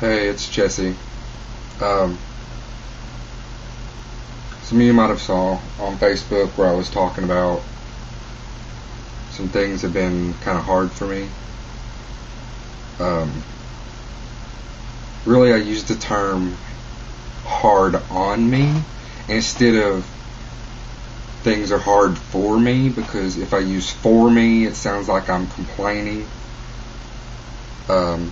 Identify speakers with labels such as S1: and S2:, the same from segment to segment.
S1: Hey, it's Jesse. Um, some of you might have saw on Facebook where I was talking about some things have been kind of hard for me. Um, really, I used the term hard on me instead of things are hard for me because if I use for me, it sounds like I'm complaining. Um,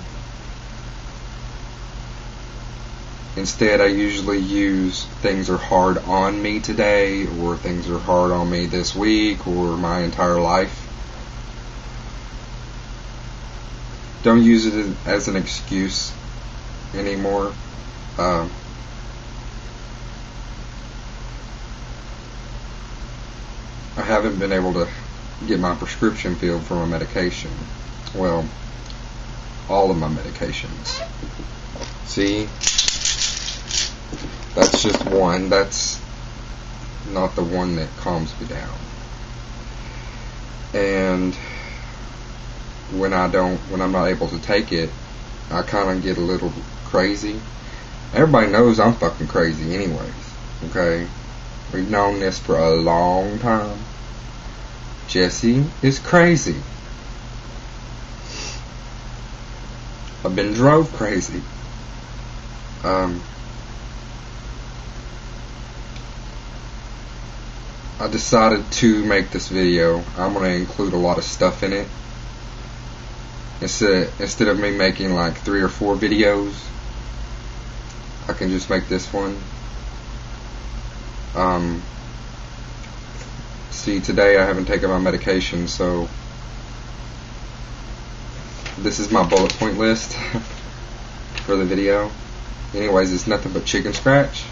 S1: Instead, I usually use things are hard on me today, or things are hard on me this week, or my entire life. Don't use it as an excuse anymore. Uh, I haven't been able to get my prescription filled for my medication. Well, all of my medications. See? That's just one. That's not the one that calms me down. And when I don't, when I'm not able to take it, I kind of get a little crazy. Everybody knows I'm fucking crazy anyways. Okay? We've known this for a long time. Jesse is crazy. I've been drove crazy. Um, I decided to make this video. I'm going to include a lot of stuff in it. Instead, instead of me making like three or four videos, I can just make this one. Um, see, today I haven't taken my medication, so this is my bullet point list for the video. Anyways, it's nothing but chicken scratch.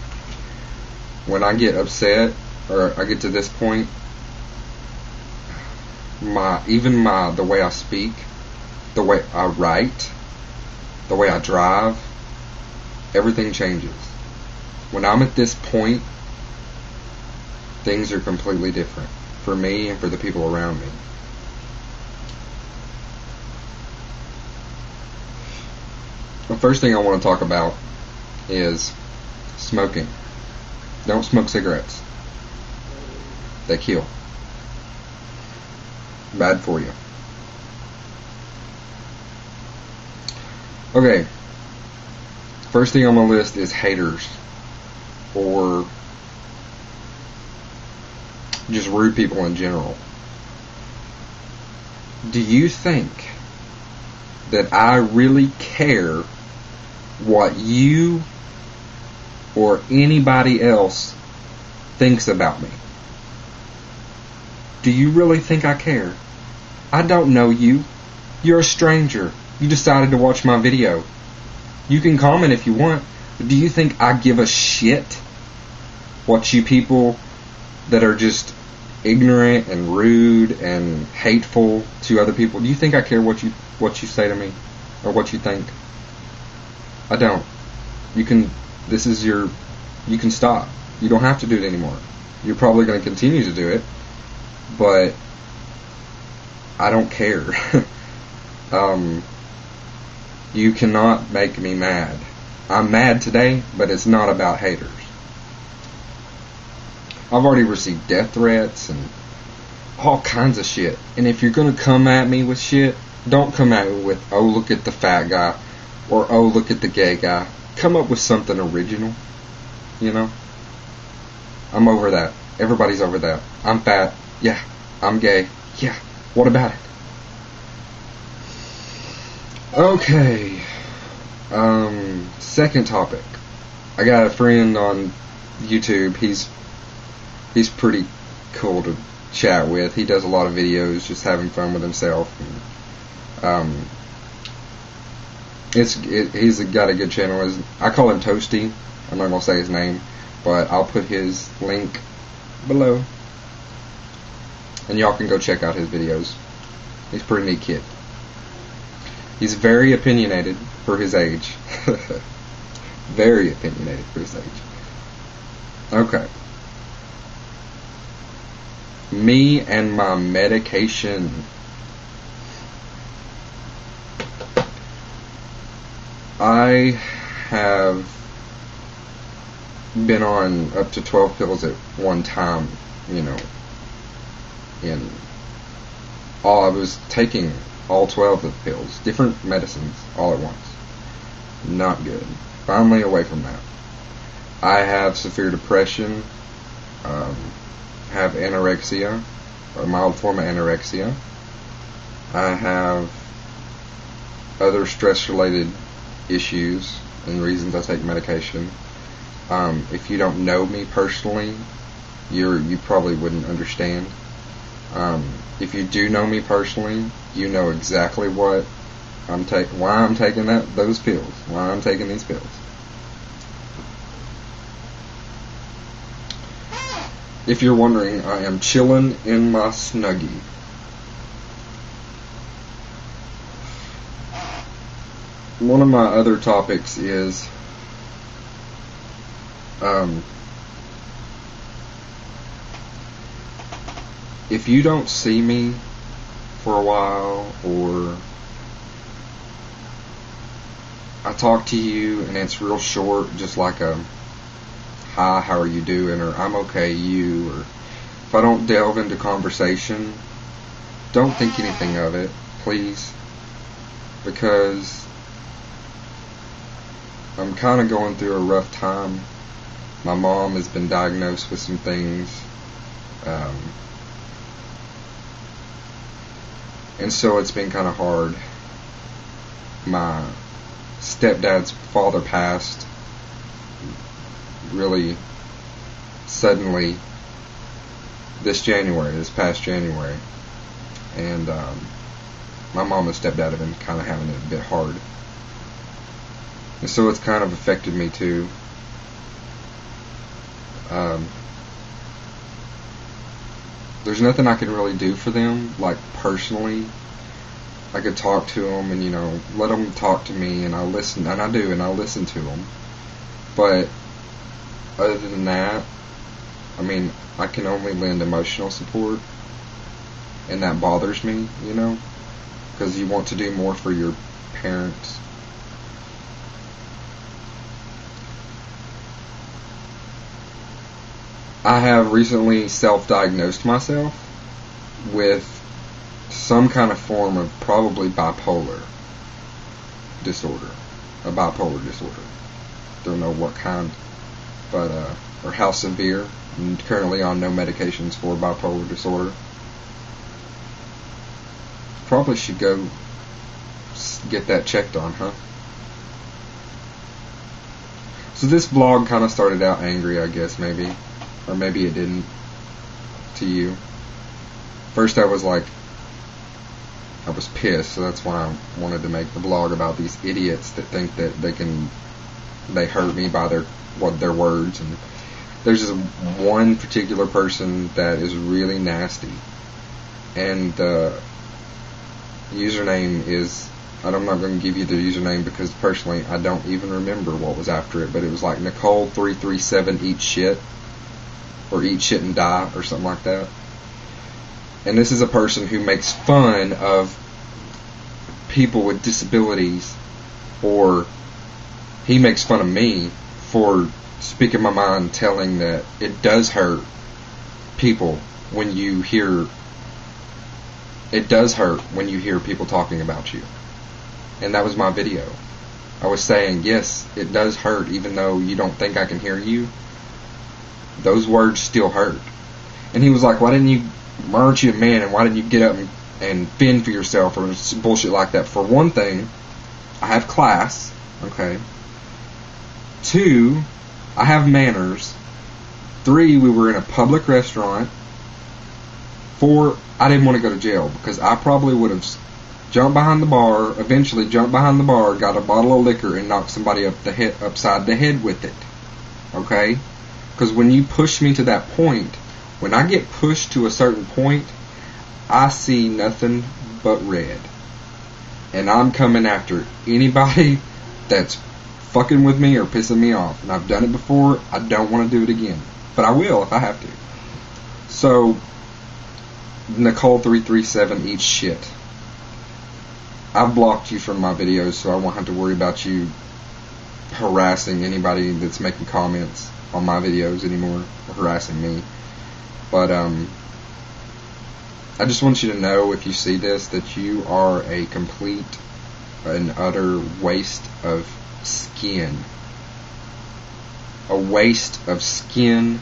S1: When I get upset or I get to this point, my even my the way I speak, the way I write, the way I drive, everything changes. When I'm at this point, things are completely different for me and for the people around me. The first thing I want to talk about is smoking. Don't smoke cigarettes. They kill. Bad for you. Okay. First thing on my list is haters. Or just rude people in general. Do you think that I really care what you or anybody else thinks about me? Do you really think I care? I don't know you. You're a stranger. You decided to watch my video. You can comment if you want, but do you think I give a shit what you people that are just ignorant and rude and hateful to other people, do you think I care what you what you say to me or what you think? I don't. You can this is your you can stop. You don't have to do it anymore. You're probably going to continue to do it but I don't care. um, you cannot make me mad. I'm mad today, but it's not about haters. I've already received death threats and all kinds of shit. And if you're gonna come at me with shit, don't come at me with, oh, look at the fat guy, or oh, look at the gay guy. Come up with something original. You know? I'm over that. Everybody's over that. I'm fat. Yeah, I'm gay. Yeah, what about it? Okay. Um, second topic. I got a friend on YouTube. He's he's pretty cool to chat with. He does a lot of videos, just having fun with himself. And, um, it's it, he's got a good channel. I call him Toasty. I'm not gonna say his name, but I'll put his link below and y'all can go check out his videos. He's a pretty neat kid. He's very opinionated for his age. very opinionated for his age. Okay. Me and my medication. I have been on up to 12 pills at one time, you know, all I was taking all 12 of the pills, different medicines, all at once. Not good. Finally away from that. I have severe depression, um, have anorexia, a mild form of anorexia. I have other stress related issues and reasons I take medication. Um, if you don't know me personally, you're you probably wouldn't understand. Um, if you do know me personally, you know exactly what I'm taking, why I'm taking that those pills, why I'm taking these pills. If you're wondering, I am chilling in my snuggie. One of my other topics is um, if you don't see me for a while or I talk to you and it's real short, just like a hi, how are you doing, or I'm okay, you, or if I don't delve into conversation, don't think anything of it, please, because I'm kind of going through a rough time. My mom has been diagnosed with some things. Um, and so it's been kind of hard. My stepdad's father passed really suddenly this January, this past January, and um, my mom and stepdad have been kind of having it a bit hard, and so it's kind of affected me too. Um, there's nothing I can really do for them, like personally. I could talk to them and you know let them talk to me, and I'll listen, and I do, and I'll listen to them. But other than that, I mean, I can only lend emotional support, and that bothers me, you know, because you want to do more for your parents. I have recently self diagnosed myself with some kind of form of probably bipolar disorder. A bipolar disorder. Don't know what kind but uh, or how severe. I'm currently on no medications for bipolar disorder. Probably should go get that checked on, huh? So this blog kind of started out angry, I guess, maybe. Or maybe it didn't to you. First I was like, I was pissed, so that's why I wanted to make the blog about these idiots that think that they can, they hurt me by their what their words. And there's just one particular person that is really nasty. And the username is I'm not going to give you the username because personally I don't even remember what was after it but it was like Nicole three three seven eat shit or eat shit and die or something like that and this is a person who makes fun of people with disabilities or he makes fun of me for speaking my mind, telling that it does hurt people when you hear it does hurt when you hear people talking about you. And that was my video. I was saying, yes, it does hurt even though you don't think I can hear you. Those words still hurt. And he was like, why didn't you, why aren't you a man and why didn't you get up and, and fend for yourself or bullshit like that? For one thing, I have class, okay? Two, I have manners. Three, we were in a public restaurant. Four, I didn't want to go to jail because I probably would have jumped behind the bar, eventually jumped behind the bar, got a bottle of liquor, and knocked somebody up the head, upside the head with it. Okay? Because when you push me to that point, when I get pushed to a certain point, I see nothing but red. And I'm coming after anybody that's fucking with me or pissing me off. And I've done it before. I don't want to do it again. But I will if I have to. So, Nicole337 eats shit. I've blocked you from my videos, so I won't have to worry about you harassing anybody that's making comments on my videos anymore, harassing me. But um, I just want you to know, if you see this, that you are a complete and utter waste of skin. A waste of skin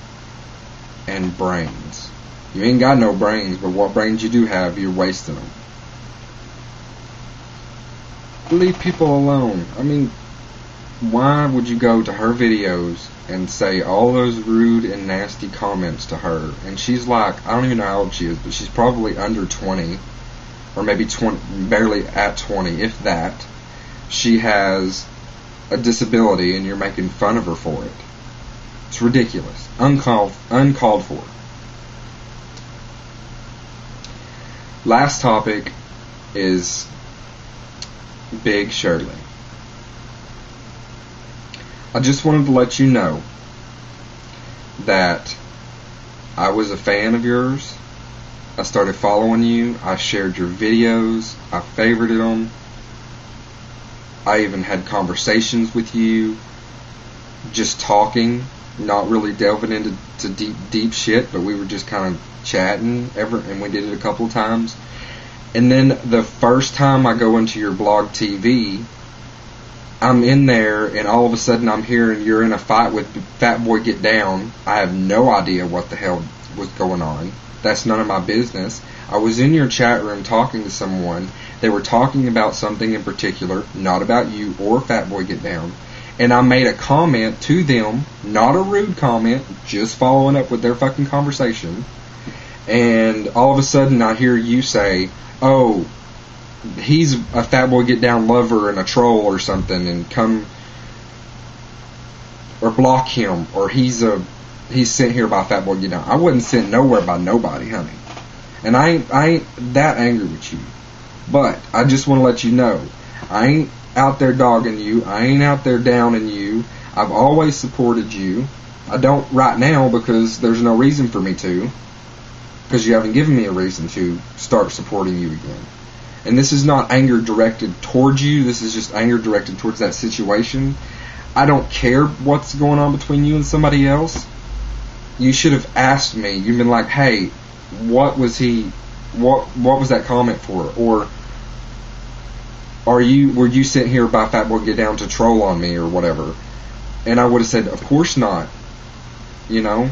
S1: and brains. You ain't got no brains, but what brains you do have, you're wasting them. Leave people alone. I mean, why would you go to her videos and say all those rude and nasty comments to her? And she's like, I don't even know how old she is, but she's probably under 20, or maybe 20, barely at 20, if that. She has a disability, and you're making fun of her for it. It's ridiculous, uncalled, uncalled for. Last topic is BiggSherlie. I just wanted to let you know that I was a fan of yours. I started following you. I shared your videos. I favorited them. I even had conversations with you, just talking, not really delving into to deep deep shit, but we were just kind of chatting ever, and we did it a couple of times. And then the first time I go into your blog TV, I'm in there, and all of a sudden I'm hearing you're in a fight with Fat Boy Get Down. I have no idea what the hell was going on. That's none of my business. I was in your chat room talking to someone. They were talking about something in particular, not about you or Fat Boy Get Down. And I made a comment to them, not a rude comment, just following up with their fucking conversation. And all of a sudden I hear you say, oh, he's a fat boy get down lover and a troll or something and come or block him or he's a he's sent here by fat boy get down. I wasn't sent nowhere by nobody, honey. And I ain't I ain't that angry with you. But I just want to let you know, I ain't out there dogging you. I ain't out there downing you. I've always supported you. I don't right now because there's no reason for me to. Because you haven't given me a reason to start supporting you again. And this is not anger directed towards you. This is just anger directed towards that situation. I don't care what's going on between you and somebody else. You should have asked me. You've been like, "Hey, what was he? What what was that comment for?" Or are you were you sent here by Fat Boy Get Down to troll on me or whatever? And I would have said, "Of course not." You know,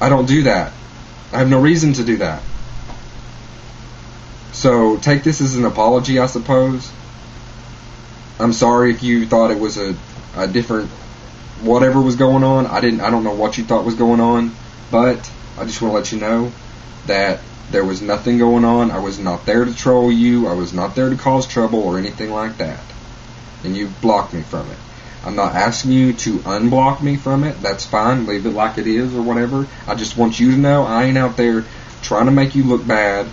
S1: I don't do that. I have no reason to do that. So take this as an apology, I suppose. I'm sorry if you thought it was a, a different whatever was going on. I didn't. I don't know what you thought was going on, but I just want to let you know that there was nothing going on. I was not there to troll you. I was not there to cause trouble or anything like that. And you blocked me from it. I'm not asking you to unblock me from it. That's fine. Leave it like it is or whatever. I just want you to know I ain't out there trying to make you look bad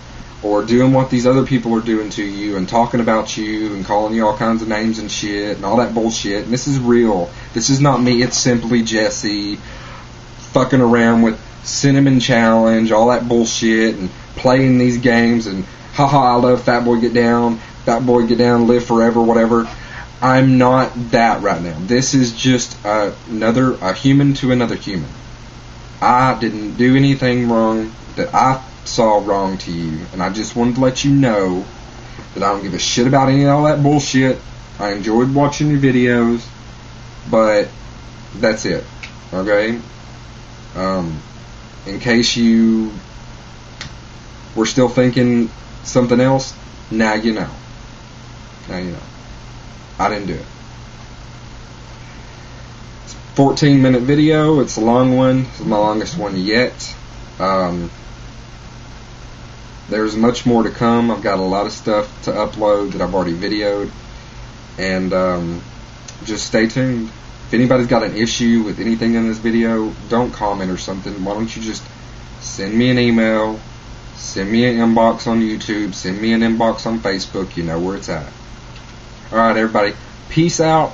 S1: or doing what these other people are doing to you and talking about you and calling you all kinds of names and shit and all that bullshit. And this is real. This is not me. It's simply Jesse fucking around with Cinnamon Challenge, all that bullshit, and playing these games and haha, I love Fat Boy Get Down, Fat Boy Get Down, Live Forever, whatever. I'm not that right now. This is just another a human to another human. I didn't do anything wrong that I saw wrong to you, and I just wanted to let you know that I don't give a shit about any of all that bullshit. I enjoyed watching your videos, but that's it. Okay? Um, in case you were still thinking something else, now you know. Now you know. I didn't do it. It's a 14 minute video. It's a long one. It's my longest one yet. Um, there's much more to come. I've got a lot of stuff to upload that I've already videoed. And um, just stay tuned. If anybody's got an issue with anything in this video, don't comment or something. Why don't you just send me an email, send me an inbox on YouTube, send me an inbox on Facebook. You know where it's at. Alright, everybody. Peace out.